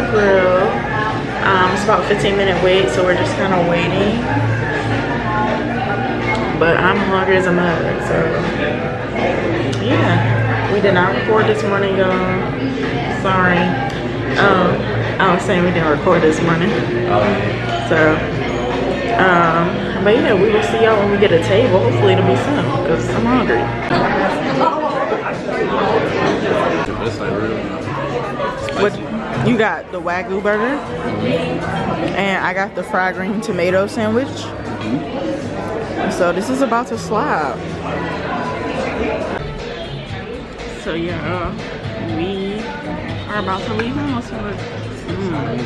Mimosa Grill. Um, it's about 15 minute wait, so we're just kind of waiting. But I'm hungry as a mug, so yeah. We did not record this morning, y'all. Sorry. Um, I was saying we didn't record this morning. So, um, but yeah, we will see y'all when we get a table. Hopefully it'll be soon, because I'm hungry. What you got? The wagyu burger, and I got the fried green tomato sandwich. So this is about to slap. So yeah, we are about to leave Mimosa. Mm.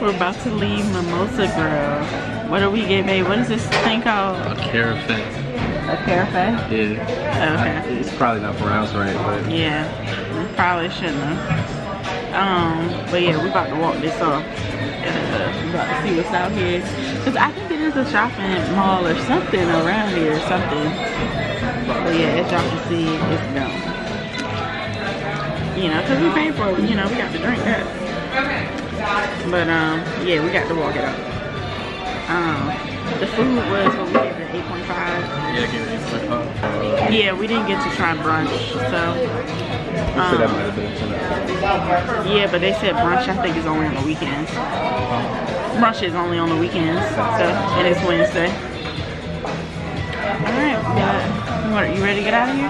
We're about to leave Mimosa Grill. What do we get, babe? What is this thing called? A carafe. A carafe? Yeah. Okay. It's probably not pronounced right, but Yeah, we probably shouldn't have. Um, but yeah, we about to walk this off. Uh, we about to see what's out here. Cause I think it is a shopping mall or something around here or something. But yeah, as y'all can see, it's gone. You know, cause we paid for it, you know, we got to drink that. But um, yeah, we got to walk it out. Um, the food was what we gave it 8.5. yeah, give it a quick Yeah, we didn't get to try brunch, so So that um, might have been tonight. yeah, but they said brunch I think is only on the weekends. Brunch is only on the weekends, so and it's Wednesday. All right, yeah. What, you ready to get out of here?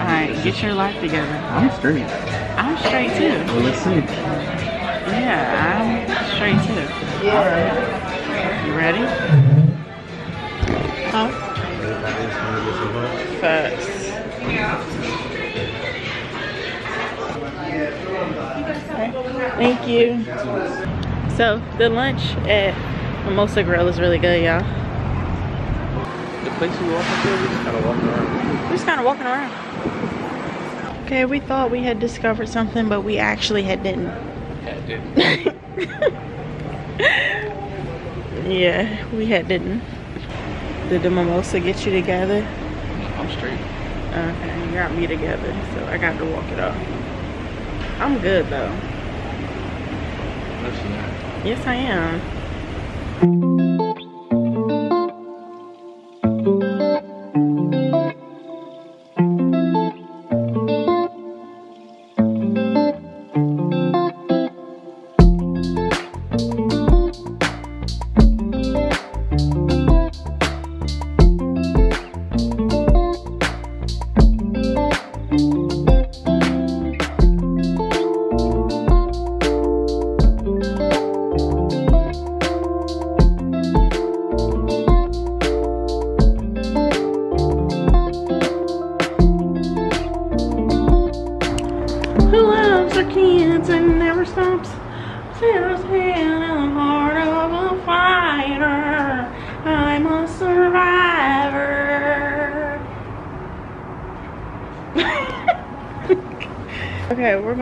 All right, get your life together. I'm straight. I'm straight too. Well, let's see. Yeah, I'm straight too. All right, you ready? Huh? Facts. Thank you. So the lunch at Mimosa Grill is really good, y'all. The place we walking to, we just kind of walking around. We're just kind of walking around. Okay, we thought we had discovered something, but we actually had didn't. Yeah, dude. Yeah, we had didn't. Did the mimosa get you together? I'm straight. Okay, you got me together, so I got to walk it off. I'm good though. No, she not. Yes, I am.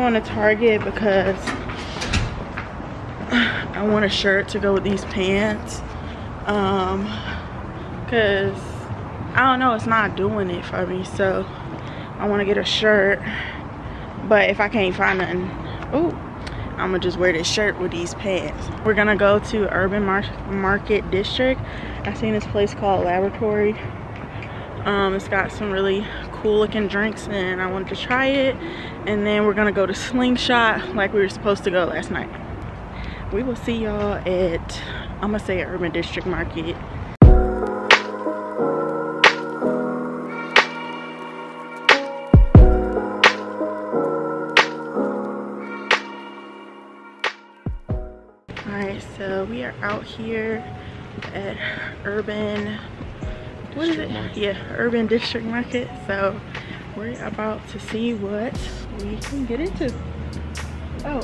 Going to Target because I want a shirt to go with these pants. Um, cause I don't know, it's not doing it for me. So I want to get a shirt. But if I can't find nothing, oh, I'm gonna just wear this shirt with these pants. We're gonna go to Urban Mar Market District. I seen this place called Laboratory. Um, it's got some really cool looking drinks and I wanted to try it. And then we're gonna go to Slingshot like we were supposed to go last night. We will see y'all at, I'm gonna say Urban District Market. Alright, so we are out here at Urban, what is it? Market. Yeah, Urban District Market. So we're about to see what we can get into. Oh,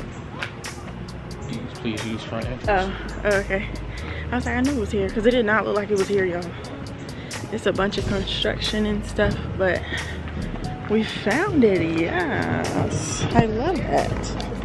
Please, please use front entrance. oh, oh okay. I was like, I knew it was here because it did not look like it was here, y'all. It's a bunch of construction and stuff, but we found it, yes. I love that.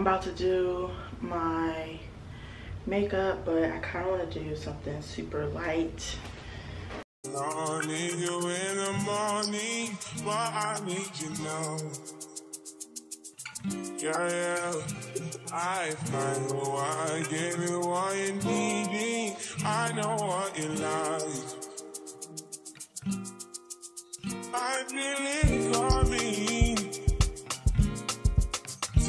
I'm about to do my makeup, but I kind of want to do something super light. Need you in the morning, I need you now. Yeah, yeah. I find I give you what you need. I know what you like. I feel it coming.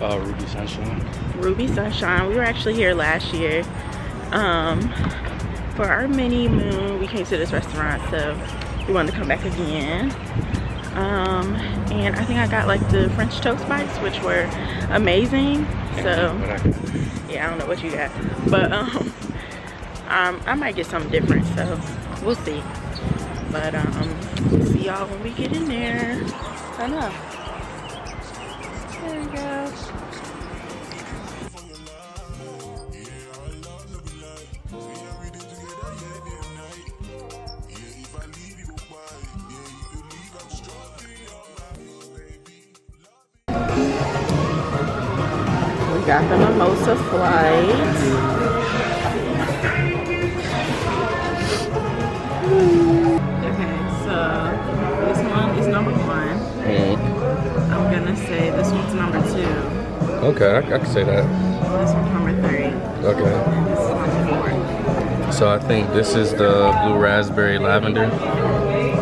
Uh, Ruby Sunshine. Ruby Sunshine. We were actually here last year. Um, for our mini moon we came to this restaurant so we wanted to come back again um, and i think i got like the french toast bites which were amazing so yeah i don't know what you got but um, um i might get something different so we'll see but um see y'all when we get in there i know we go got the mimosa flight. Number two. Okay, I, I can say that. This one's number three. Okay. This is number four. So I think this is the blue raspberry lavender.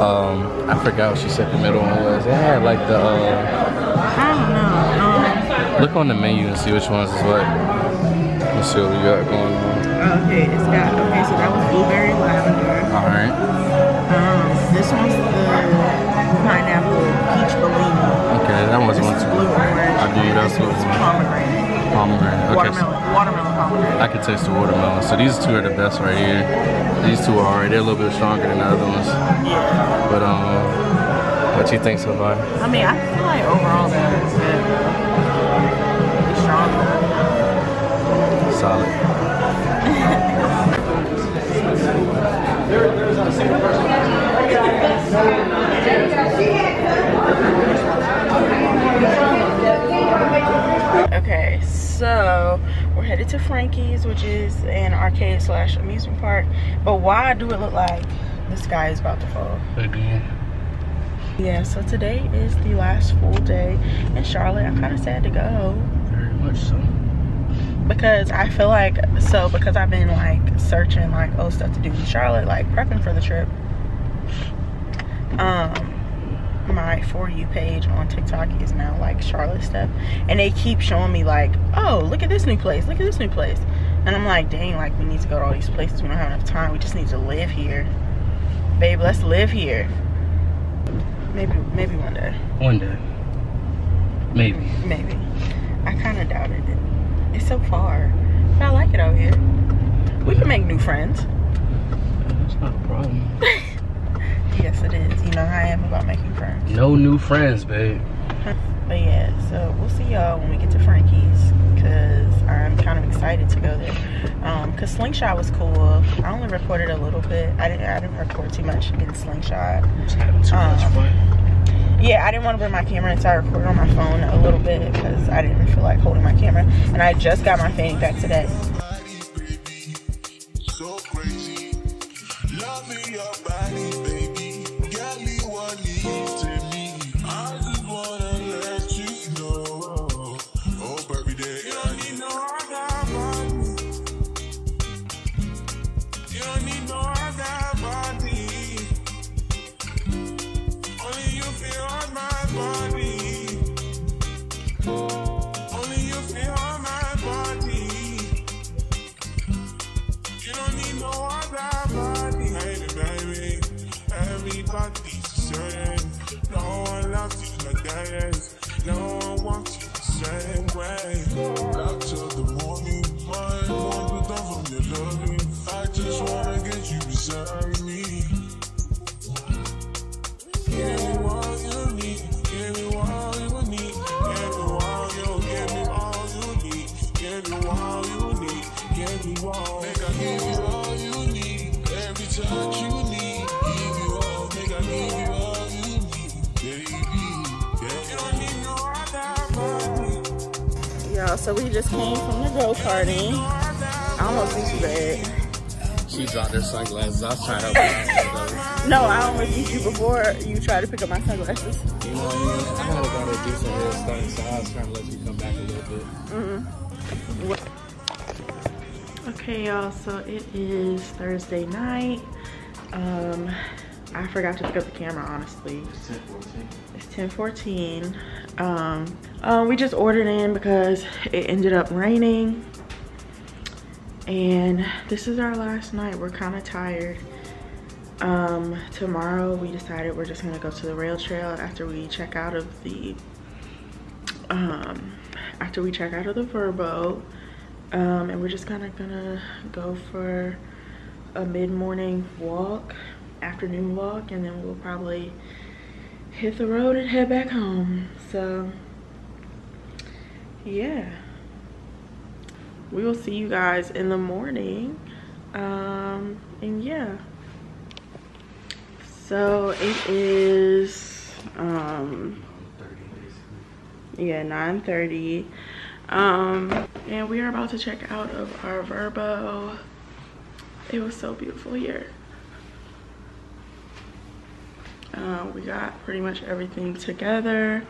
Um, I forgot what she said the middle one was. It had like the. Uh, I don't know. Um, Look on the menu and see which ones is what. Let's see what we got going on. Okay, it's got, okay, so that was blueberry lavender. Alright. Um, this one's the pineapple peach bellini. Okay, that was one. blue do, what pomegranate. Pomegranate, okay. Watermelon, watermelon pomegranate. I can taste the watermelon. So these two are the best right here. These two are alright. They're a little bit stronger than the other ones. Yeah. But, um, what do you think so far? I mean, I feel like overall they're good. Solid. To Frankie's, which is an arcade slash amusement park. But why do it look like the sky is about to fall? Again. Yeah, so today is the last full day in Charlotte. I'm kind of sad to go. Very much so because I feel like so because I've been like searching like oh stuff to do in Charlotte like prepping for the trip um my for you page on TikTok is now like Charlotte stuff and they keep showing me like oh look at this new place look at this new place. And I'm like dang like we need to go to all these places. We don't have enough time. We just need to live here. Babe let's live here. Maybe maybe one day. One day. Maybe. Maybe. I kind of doubted it. It's so far. But I like it out here. We can make new friends. That's not a problem. yes, it is. You know how I am about making friends. No new friends, babe. But yeah, so we'll see y'all when we get to Frankie's because I'm kind of excited to go there. Um, cause Slingshot was cool. I only recorded a little bit. I didn't. I didn't record too much in Slingshot. Just having too um, much fun yeah i didn't want to bring my camera and so i recorded on my phone a little bit because i didn't feel like holding my camera and i just got my fanny back today that. No one wants you the same way. Y'all, so we just came from the go karting. I almost beat you bad. She dropped her sunglasses. I was trying to help. No, I almost beat you before you tried to pick up my sunglasses. You know what I mean? I had to go to do some real stuff, so I was trying to let you come back a little bit. Okay, y'all, so it is Thursday night. Um, I forgot to pick up the camera, honestly. It's 10:14. It's 10:14. Um, uh, we just ordered in because it ended up raining. And this is our last night. We're kind of tired. Um, tomorrow we decided we're just gonna go to the rail trail after we check out of the um after we check out of the Vrbo um and we're just kind of gonna go for a mid-morning walk afternoon walk and then we'll probably hit the road and head back home. So yeah. We will see you guys in the morning. Um and yeah. So it is um yeah 9 30 um and we are about to check out of our Vrbo. It was so beautiful here uh, we got pretty much everything together.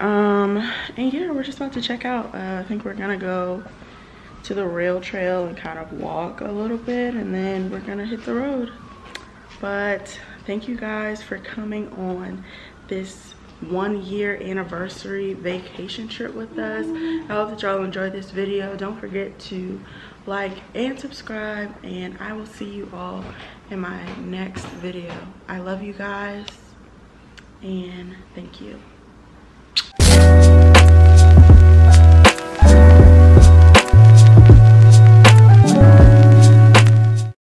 Um and yeah we're just about to check out. Uh, i think we're gonna go to the rail trail and kind of walk a little bit and then we're gonna hit the road. But thank you guys for coming on this one year anniversary vacation trip with us. I hope that y'all enjoyed this video. Don't forget to like and subscribe and i will see you all in my next video. I love you guys and thank you